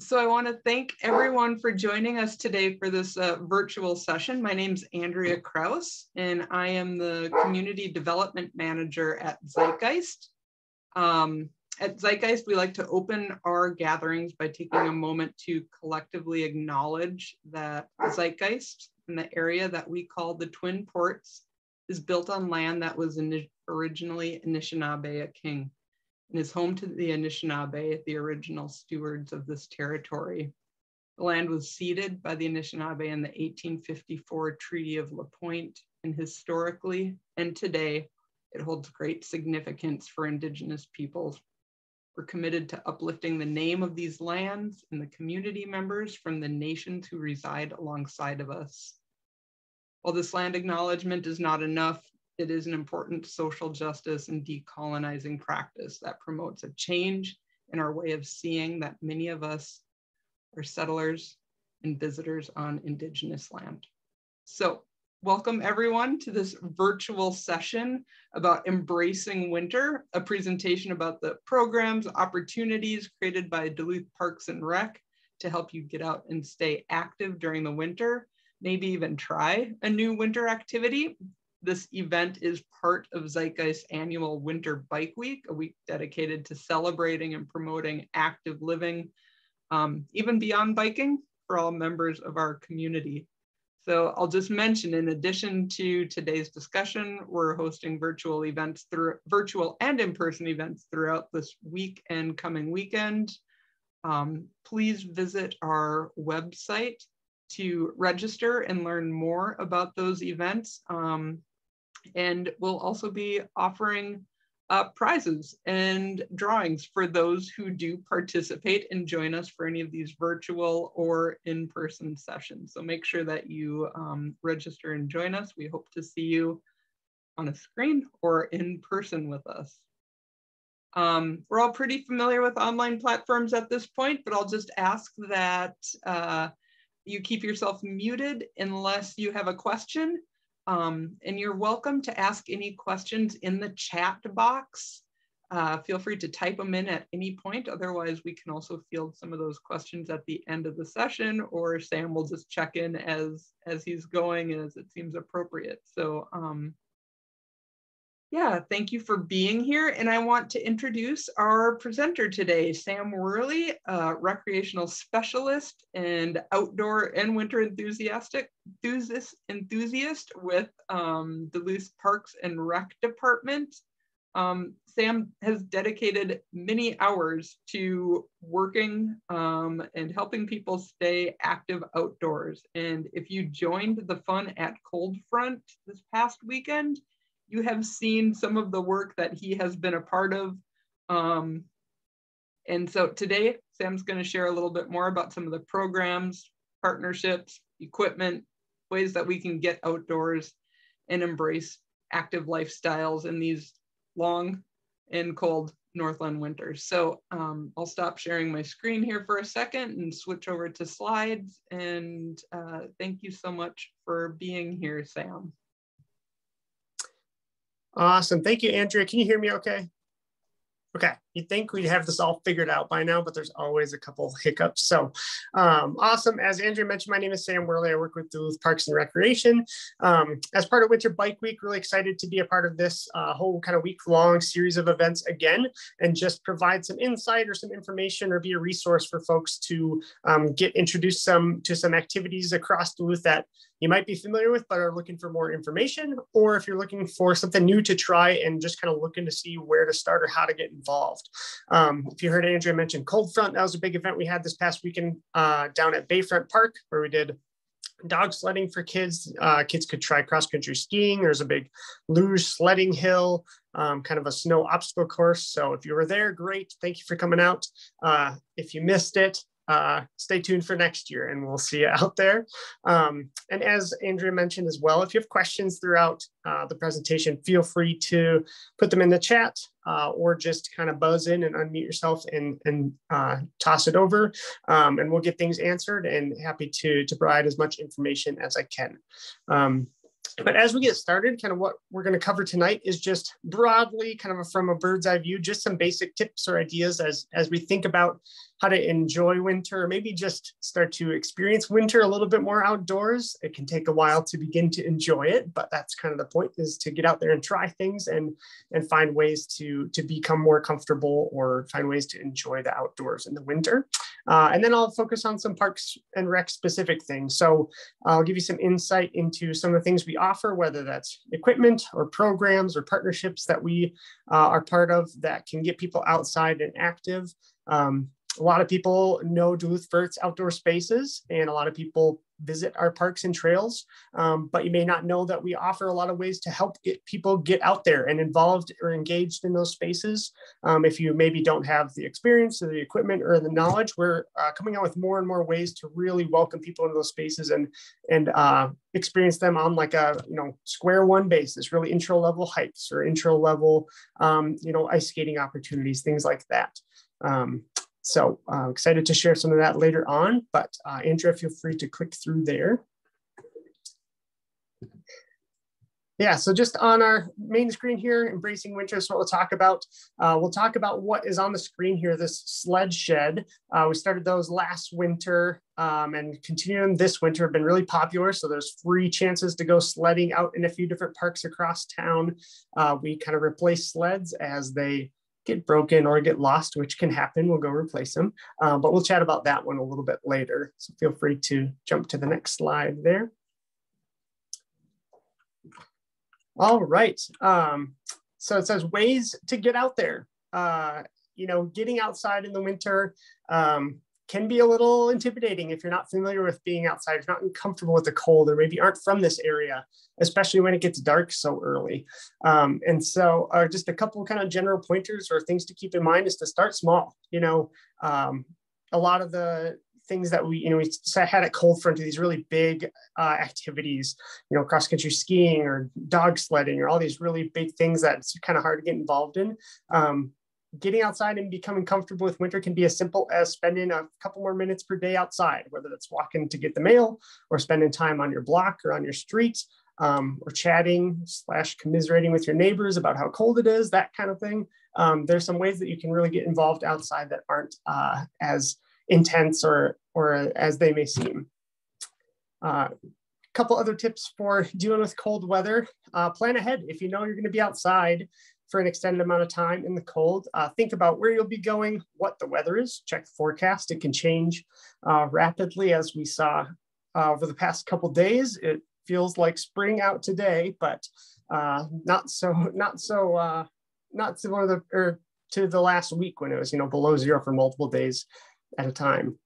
so I want to thank everyone for joining us today for this uh, virtual session. My name is Andrea Kraus, and I am the Community Development Manager at Zeitgeist. Um, at Zeitgeist, we like to open our gatherings by taking a moment to collectively acknowledge that Zeitgeist in the area that we call the Twin Ports is built on land that was originally Anishinaabe, king and is home to the Anishinaabe, the original stewards of this territory. The land was ceded by the Anishinaabe in the 1854 Treaty of La Pointe, and historically and today, it holds great significance for Indigenous peoples. We're committed to uplifting the name of these lands and the community members from the nations who reside alongside of us. While this land acknowledgement is not enough, it is an important social justice and decolonizing practice that promotes a change in our way of seeing that many of us are settlers and visitors on Indigenous land. So welcome everyone to this virtual session about embracing winter, a presentation about the programs, opportunities created by Duluth Parks and Rec to help you get out and stay active during the winter, maybe even try a new winter activity this event is part of Zeitgeist annual Winter Bike Week, a week dedicated to celebrating and promoting active living, um, even beyond biking for all members of our community. So I'll just mention, in addition to today's discussion, we're hosting virtual events through virtual and in-person events throughout this week and coming weekend. Um, please visit our website to register and learn more about those events. Um, and we'll also be offering uh, prizes and drawings for those who do participate and join us for any of these virtual or in-person sessions. So make sure that you um, register and join us. We hope to see you on a screen or in person with us. Um, we're all pretty familiar with online platforms at this point, but I'll just ask that uh, you keep yourself muted unless you have a question um, and you're welcome to ask any questions in the chat box. Uh, feel free to type them in at any point. Otherwise, we can also field some of those questions at the end of the session, or Sam will just check in as, as he's going as it seems appropriate. So um, yeah, thank you for being here. And I want to introduce our presenter today, Sam Werle, a recreational specialist and outdoor and winter enthusiastic enthusiast, enthusiast with um, Duluth Parks and Rec Department. Um, Sam has dedicated many hours to working um, and helping people stay active outdoors. And if you joined the fun at Cold Front this past weekend, you have seen some of the work that he has been a part of. Um, and so today, Sam's going to share a little bit more about some of the programs, partnerships, equipment, ways that we can get outdoors and embrace active lifestyles in these long and cold Northland winters. So um, I'll stop sharing my screen here for a second and switch over to slides. And uh, thank you so much for being here, Sam. Awesome. Thank you, Andrea. Can you hear me okay? Okay, you'd think we'd have this all figured out by now, but there's always a couple hiccups. So um, awesome. As Andrew mentioned, my name is Sam Werle. I work with Duluth Parks and Recreation. Um, as part of Winter Bike Week, really excited to be a part of this uh, whole kind of week long series of events again, and just provide some insight or some information or be a resource for folks to um, get introduced some to some activities across Duluth that you might be familiar with, but are looking for more information, or if you're looking for something new to try and just kind of looking to see where to start or how to get involved. Um, if you heard Andrea mention Cold Front, that was a big event we had this past weekend uh, down at Bayfront Park, where we did dog sledding for kids. Uh, kids could try cross country skiing. There's a big luge sledding hill, um, kind of a snow obstacle course. So if you were there, great. Thank you for coming out. Uh, if you missed it, uh, stay tuned for next year and we'll see you out there. Um, and as Andrea mentioned as well, if you have questions throughout uh, the presentation, feel free to put them in the chat uh, or just kind of buzz in and unmute yourself and, and uh, toss it over um, and we'll get things answered and happy to, to provide as much information as I can. Um, but as we get started, kind of what we're going to cover tonight is just broadly, kind of from a bird's eye view, just some basic tips or ideas as, as we think about how to enjoy winter, maybe just start to experience winter a little bit more outdoors. It can take a while to begin to enjoy it, but that's kind of the point is to get out there and try things and, and find ways to, to become more comfortable or find ways to enjoy the outdoors in the winter. Uh, and then I'll focus on some parks and rec specific things. So I'll give you some insight into some of the things we offer, whether that's equipment or programs or partnerships that we uh, are part of that can get people outside and active. Um, a lot of people know Duluth for its outdoor spaces, and a lot of people visit our parks and trails. Um, but you may not know that we offer a lot of ways to help get people get out there and involved or engaged in those spaces. Um, if you maybe don't have the experience or the equipment or the knowledge, we're uh, coming out with more and more ways to really welcome people into those spaces and and uh, experience them on like a you know square one basis, really intro level hikes or intro level um, you know ice skating opportunities, things like that. Um, so uh, excited to share some of that later on, but uh, Andrea, feel free to click through there. Yeah, so just on our main screen here, Embracing Winter is what we'll talk about. Uh, we'll talk about what is on the screen here, this sled shed. Uh, we started those last winter um, and continuing this winter have been really popular. So there's free chances to go sledding out in a few different parks across town. Uh, we kind of replace sleds as they get broken or get lost, which can happen. We'll go replace them. Uh, but we'll chat about that one a little bit later. So feel free to jump to the next slide there. All right. Um, so it says ways to get out there. Uh, you know, getting outside in the winter, um, can be a little intimidating if you're not familiar with being outside, if you're not comfortable with the cold, or maybe aren't from this area, especially when it gets dark so early. Um, and so, uh, just a couple kind of general pointers or things to keep in mind is to start small. You know, um, a lot of the things that we, you know, we had at Cold Front, to these really big uh, activities, you know, cross country skiing or dog sledding or all these really big things that's kind of hard to get involved in. Um, getting outside and becoming comfortable with winter can be as simple as spending a couple more minutes per day outside, whether that's walking to get the mail or spending time on your block or on your street um, or chatting slash commiserating with your neighbors about how cold it is, that kind of thing. Um, there's some ways that you can really get involved outside that aren't uh, as intense or, or as they may seem. A uh, couple other tips for dealing with cold weather. Uh, plan ahead. If you know you're going to be outside, for an extended amount of time in the cold. Uh, think about where you'll be going, what the weather is, check the forecast. It can change uh, rapidly as we saw uh, over the past couple days. It feels like spring out today, but uh, not so, not so, uh, not similar to the, or to the last week when it was, you know, below zero for multiple days at a time.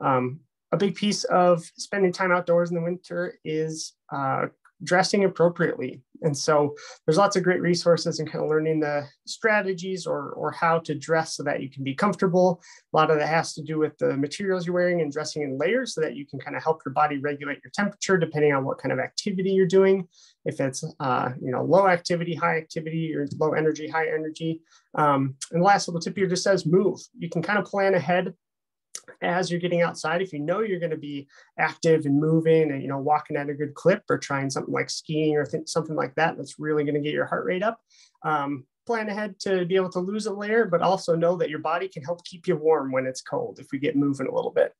Um, a big piece of spending time outdoors in the winter is uh, dressing appropriately. And so there's lots of great resources and kind of learning the strategies or, or how to dress so that you can be comfortable. A lot of that has to do with the materials you're wearing and dressing in layers so that you can kind of help your body regulate your temperature depending on what kind of activity you're doing. If it's uh, you know low activity, high activity, or low energy, high energy. Um, and the last little tip here just says move. You can kind of plan ahead as you're getting outside, if you know you're going to be active and moving and you know walking at a good clip or trying something like skiing or th- something like that, that's really going to get your heart rate up. Um, plan ahead to be able to lose a layer, but also know that your body can help keep you warm when it's cold if we get moving a little bit.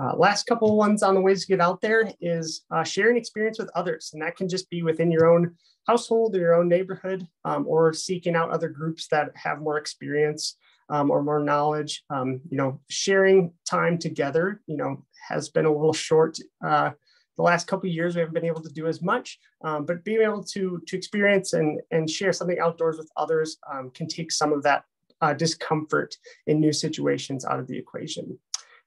Uh, last couple of ones on the ways to get out there is uh, sharing experience with others, and that can just be within your own household or your own neighborhood, um, or seeking out other groups that have more experience um, or more knowledge. Um, you know, sharing time together, you know, has been a little short. Uh, the last couple years, we haven't been able to do as much, um, but being able to to experience and and share something outdoors with others um, can take some of that uh, discomfort in new situations out of the equation.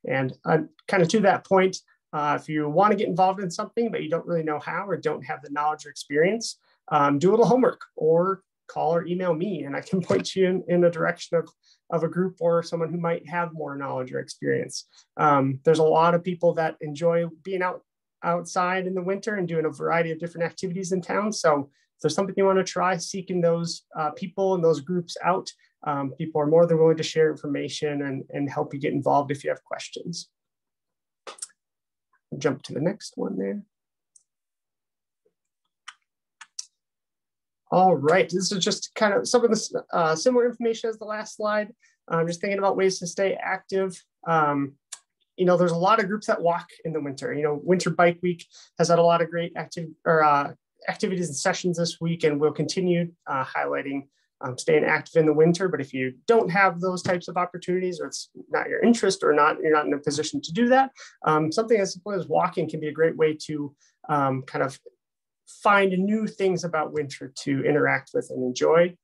And uh, kind of to that point, uh, if you want to get involved in something but you don't really know how or don't have the knowledge or experience, um, do a little homework or call or email me and I can point you in, in the direction of, of a group or someone who might have more knowledge or experience. Um, there's a lot of people that enjoy being out outside in the winter and doing a variety of different activities in town. So if there's something you want to try, seeking those uh, people and those groups out, um, people are more than willing to share information and, and help you get involved if you have questions. Jump to the next one there. All right, this is just kind of some of the uh, similar information as the last slide. I'm just thinking about ways to stay active. Um, you know, there's a lot of groups that walk in the winter. You know, Winter Bike Week has had a lot of great active or uh, activities and sessions this week, and we'll continue uh, highlighting um, staying active in the winter. But if you don't have those types of opportunities, or it's not your interest, or not you're not in a position to do that, um, something as simple as walking can be a great way to um, kind of find new things about winter to interact with and enjoy.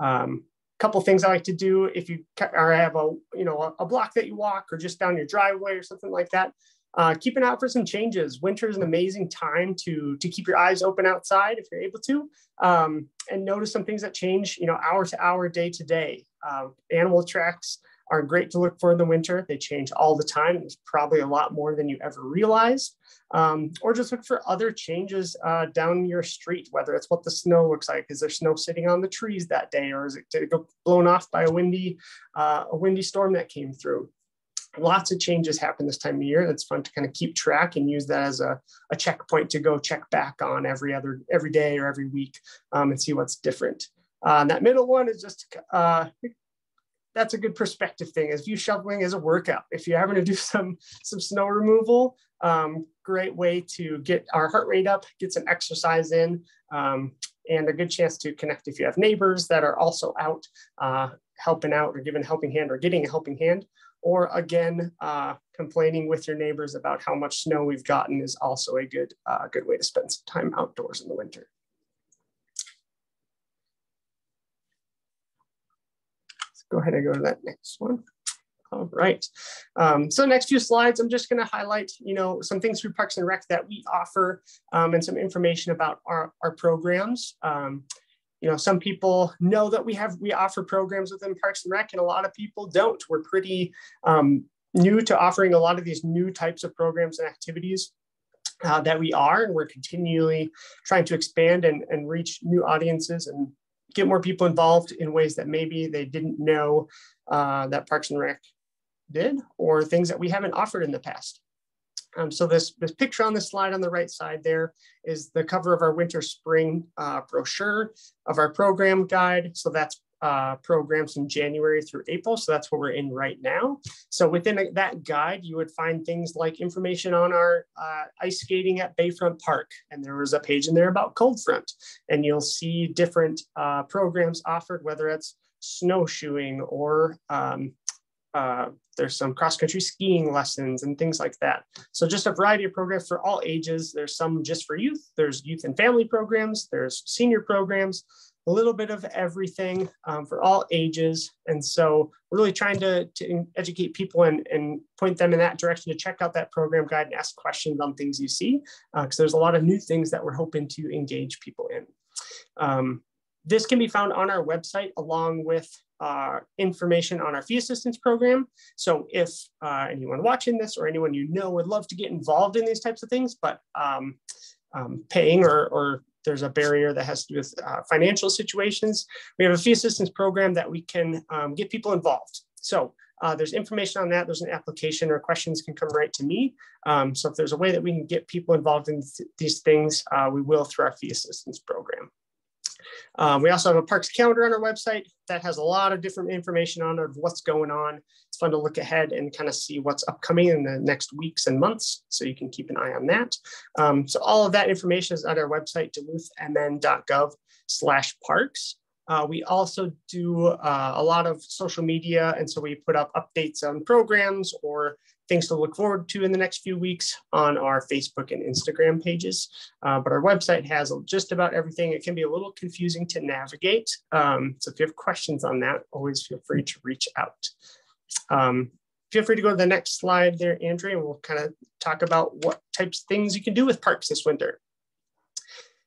Um, couple things I like to do if you or have a you know a block that you walk or just down your driveway or something like that. Uh, keep an eye out for some changes. Winter is an amazing time to to keep your eyes open outside if you're able to, um, and notice some things that change. You know, hour to hour, day to day. Uh, animal tracks are great to look for in the winter. They change all the time. It's probably a lot more than you ever realized. Um, or just look for other changes uh, down your street, whether it's what the snow looks like. Is there snow sitting on the trees that day, or is it, blown off by a windy, uh, a windy storm that came through? Lots of changes happen this time of year. It's fun to kind of keep track and use that as a, a checkpoint to go check back on every other every day or every week um, and see what's different. Uh, that middle one is just uh, that's a good perspective thing. Is view shoveling is a workout. If you're having to do some some snow removal, um, great way to get our heart rate up, get some exercise in, um, and a good chance to connect if you have neighbors that are also out uh, helping out or giving a helping hand or getting a helping hand. Or again, uh, complaining with your neighbors about how much snow we've gotten is also a good, uh, good way to spend some time outdoors in the winter. Go ahead and go to that next one. All right. Um, so next few slides, I'm just going to highlight, you know, some things through Parks and Rec that we offer um, and some information about our, our programs. Um, you know, some people know that we have, we offer programs within Parks and Rec and a lot of people don't. We're pretty um, new to offering a lot of these new types of programs and activities. Uh, that we are, and we're continually trying to expand and, and reach new audiences and get more people involved in ways that maybe they didn't know uh, that Parks and Rec did, or things that we haven't offered in the past. Um, so this, this picture on the slide on the right side there is the cover of our winter spring uh, brochure of our program guide. So that's uh, programs from January through April. So that's what we're in right now. So within that guide, you would find things like information on our uh, ice skating at Bayfront Park. And there was a page in there about Cold Front. And you'll see different uh, programs offered, whether it's snowshoeing or um, uh, there's some cross country skiing lessons and things like that. So just a variety of programs for all ages. There's some just for youth. There's youth and family programs. There's senior programs a little bit of everything um, for all ages. And so really trying to, to educate people and, and point them in that direction to check out that program guide and ask questions on things you see, because uh, there's a lot of new things that we're hoping to engage people in. Um, this can be found on our website along with uh, information on our fee assistance program. So if uh, anyone watching this or anyone you know would love to get involved in these types of things, but um, um, paying or, or there's a barrier that has to do with uh, financial situations. We have a fee assistance program that we can um, get people involved. So uh, there's information on that. There's an application or questions can come right to me. Um, so if there's a way that we can get people involved in th these things, uh, we will through our fee assistance program. Um, we also have a parks calendar on our website that has a lot of different information on of what's going on. It's fun to look ahead and kind of see what's upcoming in the next weeks and months. So you can keep an eye on that. Um, so all of that information is at our website, duluthmn.gov slash parks. Uh, we also do uh, a lot of social media. And so we put up updates on programs or things to look forward to in the next few weeks on our Facebook and Instagram pages. Uh, but our website has just about everything. It can be a little confusing to navigate. Um, so if you have questions on that, always feel free to reach out. Um, feel free to go to the next slide there, Andrea, and we'll kind of talk about what types of things you can do with parks this winter.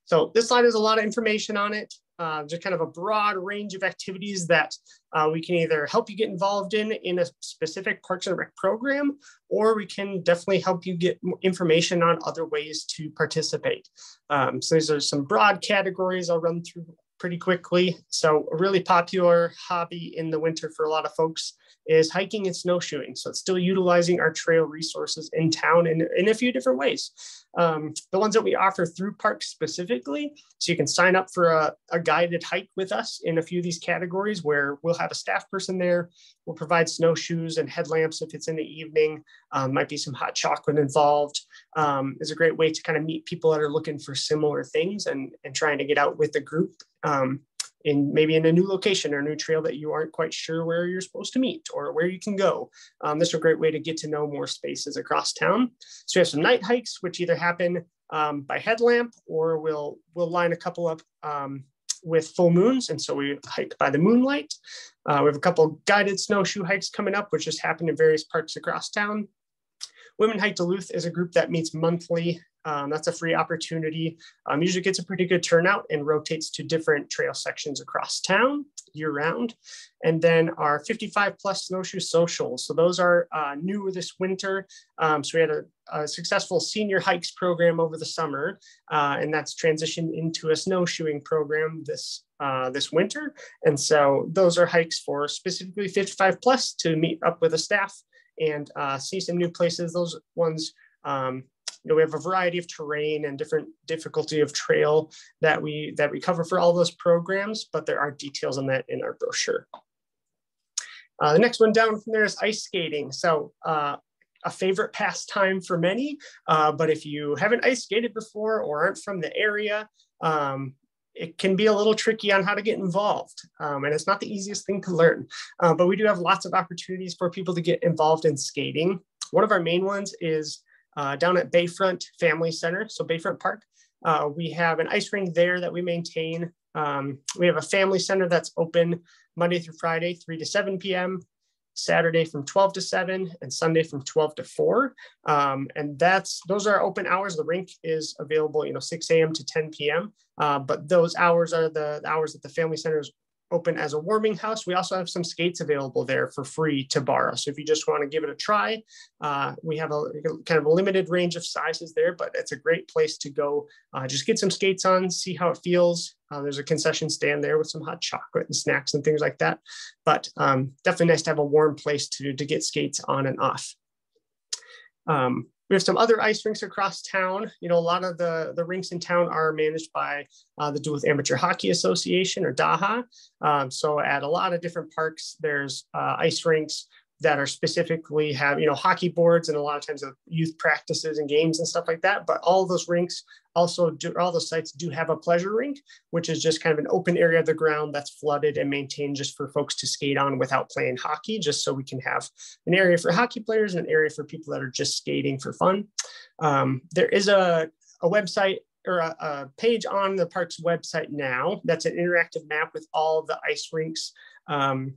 So this slide has a lot of information on it uh, just kind of a broad range of activities that uh, we can either help you get involved in in a specific Parks and Rec program, or we can definitely help you get information on other ways to participate. Um, so these are some broad categories I'll run through pretty quickly. So a really popular hobby in the winter for a lot of folks is hiking and snowshoeing. So it's still utilizing our trail resources in town in, in a few different ways. Um, the ones that we offer through parks specifically, so you can sign up for a, a guided hike with us in a few of these categories where we'll have a staff person there. We'll provide snowshoes and headlamps if it's in the evening. Um, might be some hot chocolate involved. Um, is a great way to kind of meet people that are looking for similar things and, and trying to get out with the group. Um, in maybe in a new location or a new trail that you aren't quite sure where you're supposed to meet or where you can go. Um, this is a great way to get to know more spaces across town. So we have some night hikes, which either happen um, by headlamp or we'll, we'll line a couple up um, with full moons. And so we hike by the moonlight. Uh, we have a couple guided snowshoe hikes coming up, which just happen in various parks across town. Women Hike Duluth is a group that meets monthly um, that's a free opportunity. Um, usually gets a pretty good turnout and rotates to different trail sections across town year round. And then our 55 plus snowshoe socials. So those are uh, new this winter. Um, so we had a, a, successful senior hikes program over the summer, uh, and that's transitioned into a snowshoeing program this uh, this winter. And so those are hikes for specifically 55 plus to meet up with a staff and uh, see some new places. Those ones um, you know, we have a variety of terrain and different difficulty of trail that we that we cover for all those programs, but there are details on that in our brochure. Uh, the next one down from there is ice skating. So uh, a favorite pastime for many, uh, but if you haven't ice skated before or aren't from the area, um, it can be a little tricky on how to get involved. Um, and it's not the easiest thing to learn, uh, but we do have lots of opportunities for people to get involved in skating. One of our main ones is uh, down at Bayfront Family Center, so Bayfront Park. Uh, we have an ice rink there that we maintain. Um, we have a family center that's open Monday through Friday, 3 to 7 p.m., Saturday from 12 to 7, and Sunday from 12 to 4. Um, and that's those are open hours. The rink is available, you know, 6 a.m. to 10 p.m. Uh, but those hours are the, hours that the family center is open as a warming house. We also have some skates available there for free to borrow. So if you just want to give it a try, uh, we have a kind of a limited range of sizes there, but it's a great place to go. Uh, just get some skates on, see how it feels. Uh, there's a concession stand there with some hot chocolate and snacks and things like that. But um, definitely nice to have a warm place to, to get skates on and off. Um, we have some other ice rinks across town. You know, a lot of the, the rinks in town are managed by uh, the Duluth Amateur Hockey Association or DAHA. Um, so at a lot of different parks, there's uh, ice rinks that are specifically have you know hockey boards and a lot of times of youth practices and games and stuff like that. But all those rinks also do all the sites do have a pleasure rink which is just kind of an open area of the ground that's flooded and maintained just for folks to skate on without playing hockey just so we can have an area for hockey players and an area for people that are just skating for fun. Um, there is a, a website or a, a, page on the park's website now that's an interactive map with all the ice rinks. Um,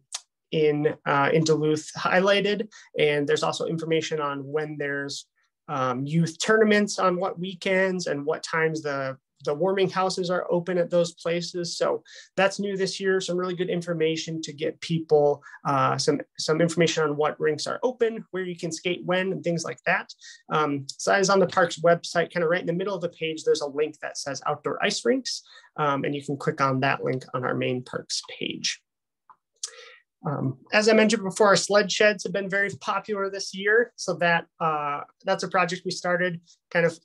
in, uh, in Duluth highlighted. And there's also information on when there's um, youth tournaments on what weekends and what times the, the warming houses are open at those places. So that's new this year. Some really good information to get people uh, some, some information on what rinks are open, where you can skate when, and things like that. Um, so as on the park's website, kind of right in the middle of the page, there's a link that says outdoor ice rinks. Um, and you can click on that link on our main parks page. Um, as I mentioned before, our sled sheds have been very popular this year. So that uh, that's a project we started kind of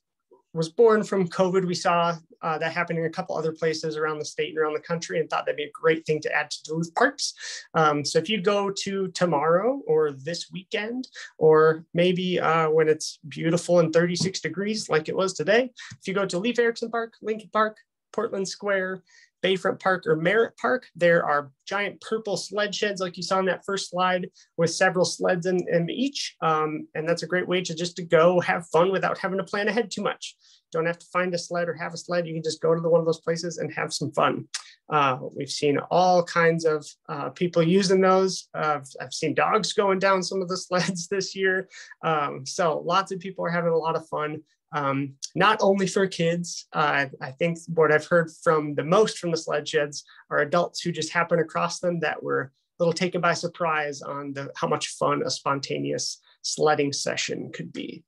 was born from COVID. We saw uh, that happening in a couple other places around the state and around the country and thought that'd be a great thing to add to Duluth parks. Um, so if you go to tomorrow or this weekend, or maybe uh, when it's beautiful and 36 degrees like it was today, if you go to Leif Erikson Park, Lincoln Park, Portland Square, Bayfront Park or Merritt Park, there are giant purple sled sheds like you saw in that first slide with several sleds in, in each. Um, and that's a great way to just to go have fun without having to plan ahead too much. Don't have to find a sled or have a sled. You can just go to the, one of those places and have some fun. Uh, we've seen all kinds of uh, people using those. Uh, I've seen dogs going down some of the sleds this year. Um, so lots of people are having a lot of fun um, not only for kids. Uh, I think what I've heard from the most from the sled sheds are adults who just happen across them that were a little taken by surprise on the, how much fun a spontaneous sledding session could be.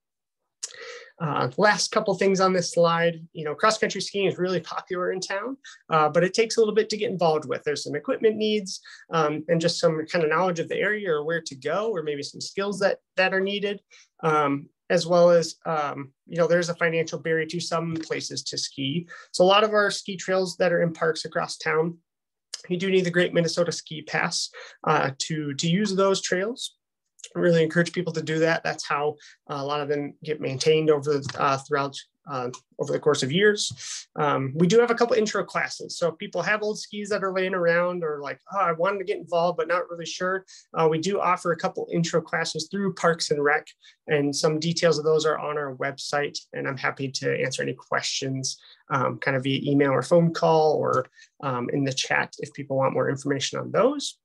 Uh, last couple things on this slide, you know, cross country skiing is really popular in town, uh, but it takes a little bit to get involved with. There's some equipment needs um, and just some kind of knowledge of the area or where to go, or maybe some skills that that are needed. Um, as well as um, you know there's a financial barrier to some places to ski. So a lot of our ski trails that are in parks across town you do need the great minnesota ski pass uh, to to use those trails really encourage people to do that that's how uh, a lot of them get maintained over uh, throughout uh, over the course of years. Um, we do have a couple intro classes. So if people have old skis that are laying around or like, oh, I wanted to get involved, but not really sure, uh, we do offer a couple intro classes through Parks and Rec. And some details of those are on our website. And I'm happy to answer any questions um, kind of via email or phone call or um, in the chat if people want more information on those.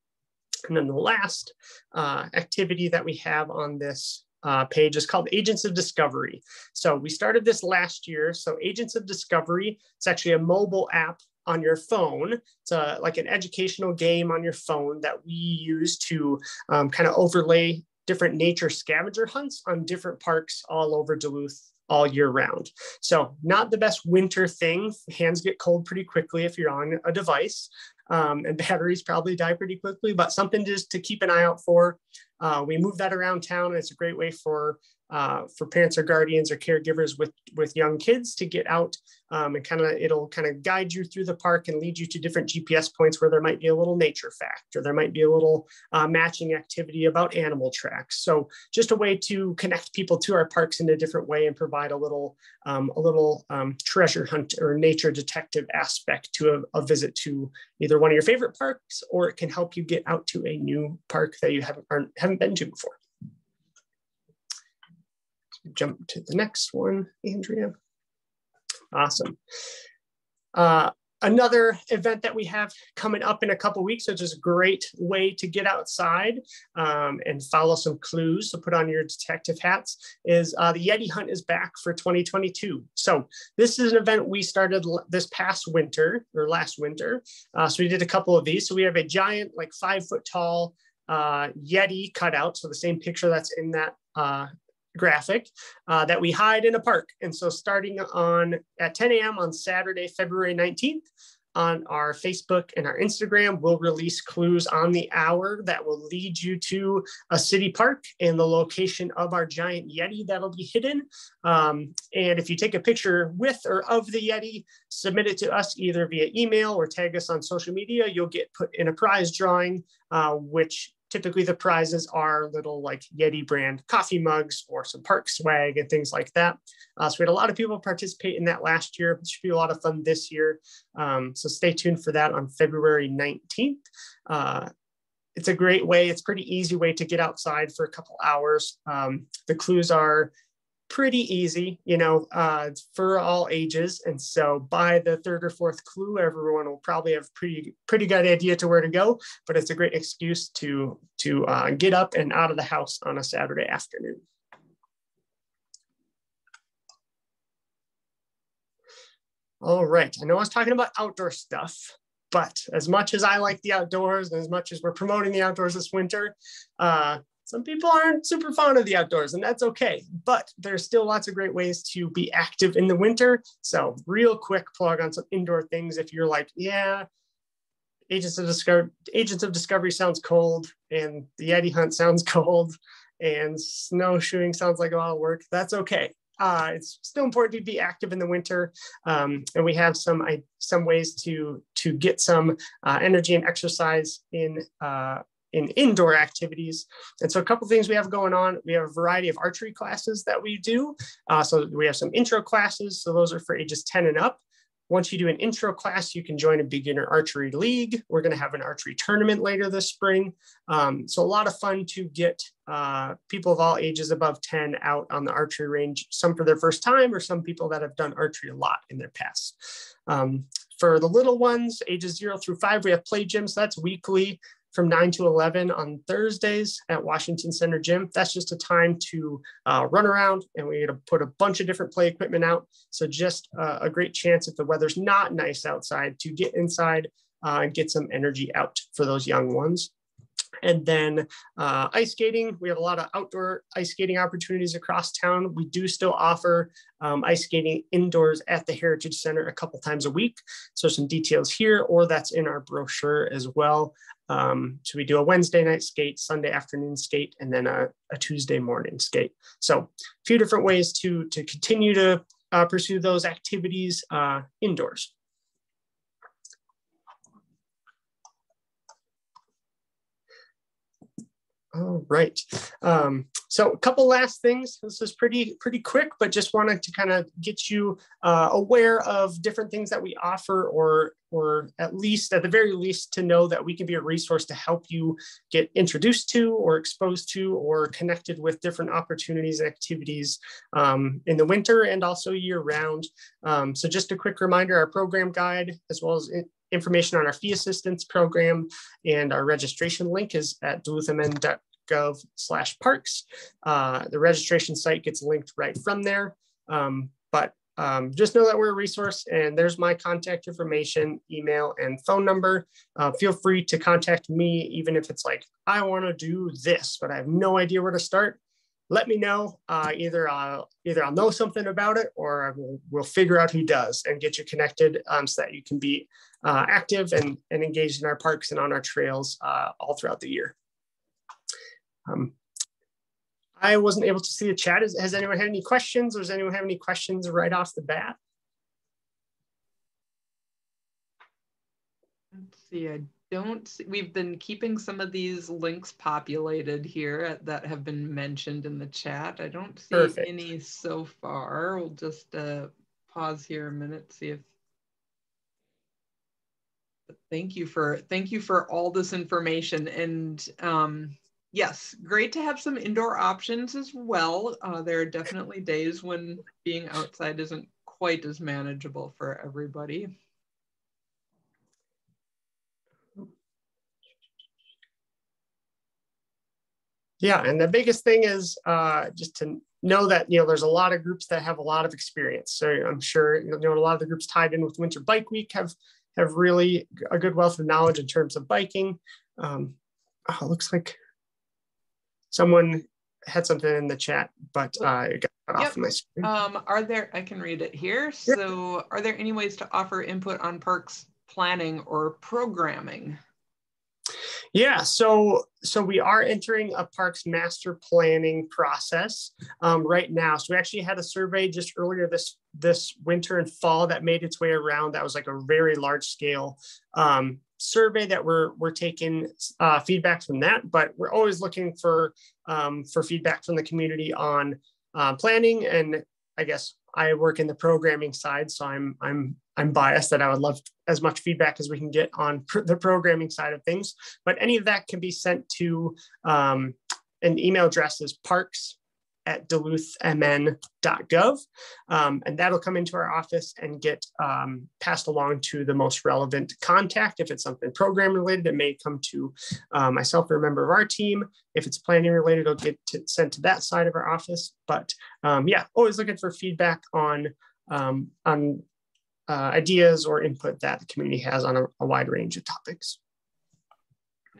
And then the last uh, activity that we have on this uh, page is called Agents of Discovery. So we started this last year. So Agents of Discovery, it's actually a mobile app on your phone. It's a, like an educational game on your phone that we use to um, kind of overlay different nature scavenger hunts on different parks all over Duluth all year round. So not the best winter thing. Hands get cold pretty quickly if you're on a device um, and batteries probably die pretty quickly, but something just to keep an eye out for. Uh, we move that around town. It's a great way for uh, for parents or guardians or caregivers with with young kids to get out um, and kind of it'll kind of guide you through the park and lead you to different GPS points where there might be a little nature fact or there might be a little uh, matching activity about animal tracks. So just a way to connect people to our parks in a different way and provide a little um, a little um, treasure hunt or nature detective aspect to a, a visit to either one of your favorite parks or it can help you get out to a new park that you haven't haven't been to before jump to the next one, Andrea. Awesome. Uh, another event that we have coming up in a couple weeks, which is a great way to get outside um, and follow some clues to put on your detective hats, is uh, the Yeti Hunt is back for 2022. So this is an event we started this past winter or last winter. Uh, so we did a couple of these. So we have a giant, like five foot tall uh, Yeti cutout. So the same picture that's in that uh, graphic uh, that we hide in a park. And so starting on at 10 a.m. on Saturday, February 19th, on our Facebook and our Instagram, we'll release clues on the hour that will lead you to a city park and the location of our giant Yeti that'll be hidden. Um, and if you take a picture with or of the Yeti, submit it to us either via email or tag us on social media, you'll get put in a prize drawing, uh, which typically the prizes are little like Yeti brand coffee mugs or some park swag and things like that. Uh, so we had a lot of people participate in that last year. It should be a lot of fun this year. Um, so stay tuned for that on February 19th. Uh, it's a great way. It's pretty easy way to get outside for a couple hours. Um, the clues are pretty easy, you know, uh, for all ages. And so by the third or fourth clue, everyone will probably have pretty pretty good idea to where to go. But it's a great excuse to to uh, get up and out of the house on a Saturday afternoon. All right, I know I was talking about outdoor stuff, but as much as I like the outdoors and as much as we're promoting the outdoors this winter, uh, some people aren't super fond of the outdoors, and that's okay. But there's still lots of great ways to be active in the winter. So, real quick plug on some indoor things. If you're like, yeah, Agents of Discovery, Agents of Discovery sounds cold, and the Yeti hunt sounds cold, and snowshoeing sounds like a lot of work. That's okay. Uh, it's still important to be active in the winter, um, and we have some I, some ways to to get some uh, energy and exercise in uh, in indoor activities. And so a couple things we have going on, we have a variety of archery classes that we do. Uh, so we have some intro classes. So those are for ages 10 and up. Once you do an intro class, you can join a beginner archery league. We're going to have an archery tournament later this spring. Um, so a lot of fun to get uh, people of all ages above 10 out on the archery range, some for their first time or some people that have done archery a lot in their past. Um, for the little ones, ages zero through five, we have play gyms. That's weekly from 9 to 11 on Thursdays at Washington Center Gym. That's just a time to uh, run around and we're going to put a bunch of different play equipment out. So just uh, a great chance if the weather's not nice outside to get inside uh, and get some energy out for those young ones. And then uh, ice skating, we have a lot of outdoor ice skating opportunities across town. We do still offer um, ice skating indoors at the Heritage Center a couple times a week. So some details here, or that's in our brochure as well. Um, so we do a Wednesday night skate, Sunday afternoon skate, and then a, a Tuesday morning skate. So a few different ways to, to continue to uh, pursue those activities uh, indoors. All right. Um, so a couple last things. This is pretty pretty quick, but just wanted to kind of get you uh, aware of different things that we offer, or or at least at the very least to know that we can be a resource to help you get introduced to, or exposed to, or connected with different opportunities and activities um, in the winter and also year round. Um, so just a quick reminder: our program guide, as well as information on our fee assistance program and our registration link is at duluthmn.gov slash parks. Uh, the registration site gets linked right from there. Um, but um, just know that we're a resource and there's my contact information, email and phone number. Uh, feel free to contact me, even if it's like, I wanna do this, but I have no idea where to start let me know. Uh, either I'll either I'll know something about it, or will we'll figure out who does and get you connected um, so that you can be uh, active and, and engaged in our parks and on our trails uh, all throughout the year. Um, I wasn't able to see the chat. Has, has anyone had any questions, or does anyone have any questions right off the bat? Let's see. I don't we've been keeping some of these links populated here that have been mentioned in the chat. I don't see Perfect. any so far. We'll just uh, pause here a minute, see if thank you for thank you for all this information and um, yes great to have some indoor options as well uh, there are definitely days when being outside isn't quite as manageable for everybody Yeah, and the biggest thing is uh, just to know that you know there's a lot of groups that have a lot of experience. So I'm sure you know a lot of the groups tied in with Winter Bike Week have have really a good wealth of knowledge in terms of biking. Um, oh, looks like someone had something in the chat, but uh, I got yep. off my screen. Um, are there? I can read it here. So, are there any ways to offer input on parks planning or programming? Yeah, so so we are entering a parks master planning process um, right now. So we actually had a survey just earlier this this winter and fall that made its way around. That was like a very large scale um, survey that we're we're taking uh, feedback from that. But we're always looking for um, for feedback from the community on uh, planning and I guess I work in the programming side, so I'm I'm I'm biased that I would love as much feedback as we can get on pr the programming side of things. But any of that can be sent to um, an email address is parks at duluthmn.gov. Um, and that'll come into our office and get um, passed along to the most relevant contact. If it's something program related, it may come to uh, myself or a member of our team. If it's planning related, it'll get to, sent to that side of our office. But um, yeah, always looking for feedback on, um, on uh, ideas or input that the community has on a, a wide range of topics.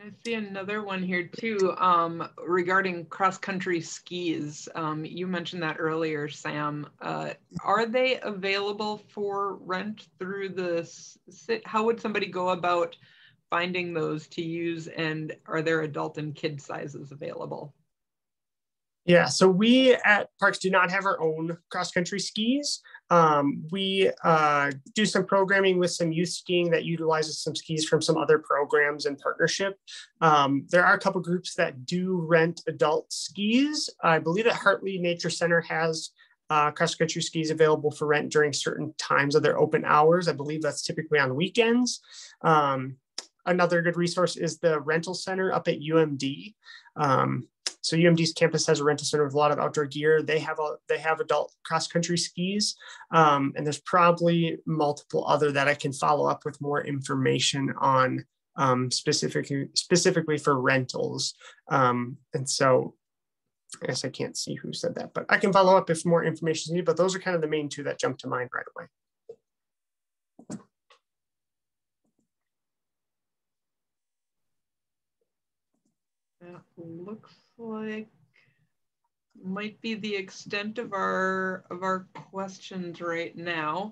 I see another one here too um, regarding cross country skis. Um, you mentioned that earlier, Sam. Uh, are they available for rent through the, how would somebody go about finding those to use and are there adult and kid sizes available? Yeah, so we at Parks do not have our own cross country skis. Um, we uh, do some programming with some youth skiing that utilizes some skis from some other programs in partnership. Um, there are a couple groups that do rent adult skis. I believe that Hartley Nature Center has uh, cross country skis available for rent during certain times of their open hours. I believe that's typically on weekends. Um, another good resource is the rental center up at UMD. Um, so UMD's campus has a rental center with a lot of outdoor gear. They have a they have adult cross country skis, um, and there's probably multiple other that I can follow up with more information on um, specifically specifically for rentals. Um, and so I guess I can't see who said that, but I can follow up if more information is needed. But those are kind of the main two that jump to mind right away. looks like might be the extent of our of our questions right now.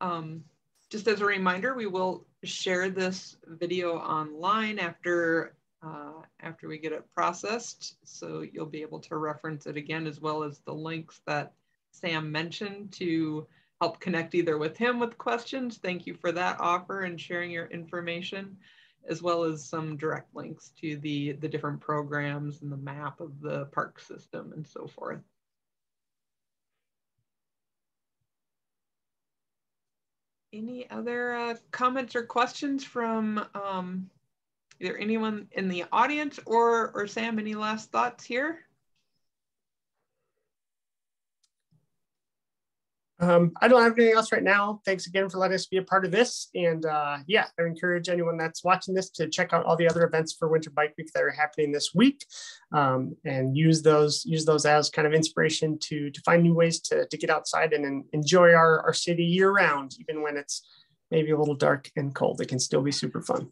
Um, just as a reminder, we will share this video online after uh, after we get it processed. So you'll be able to reference it again, as well as the links that Sam mentioned to help connect either with him with questions. Thank you for that offer and sharing your information, as well as some direct links to the, the different programs and the map of the park system and so forth. Any other uh, comments or questions from um, either anyone in the audience or, or Sam, any last thoughts here? Um, I don't have anything else right now. Thanks again for letting us be a part of this. And uh, yeah, I encourage anyone that's watching this to check out all the other events for Winter Bike Week that are happening this week, um, and use those use those as kind of inspiration to to find new ways to to get outside and, and enjoy our our city year round, even when it's maybe a little dark and cold. It can still be super fun.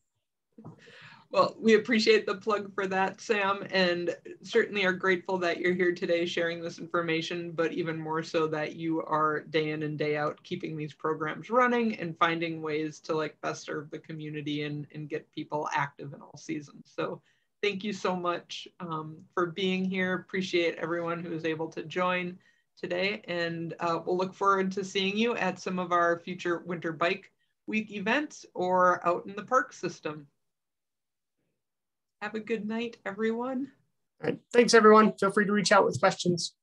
Well, we appreciate the plug for that, Sam, and certainly are grateful that you're here today sharing this information, but even more so that you are day in and day out keeping these programs running and finding ways to like best serve the community and, and get people active in all seasons. So thank you so much um, for being here. Appreciate everyone who is able to join today, and uh, we'll look forward to seeing you at some of our future Winter Bike Week events or out in the park system. Have a good night, everyone. All right. Thanks, everyone. Feel free to reach out with questions.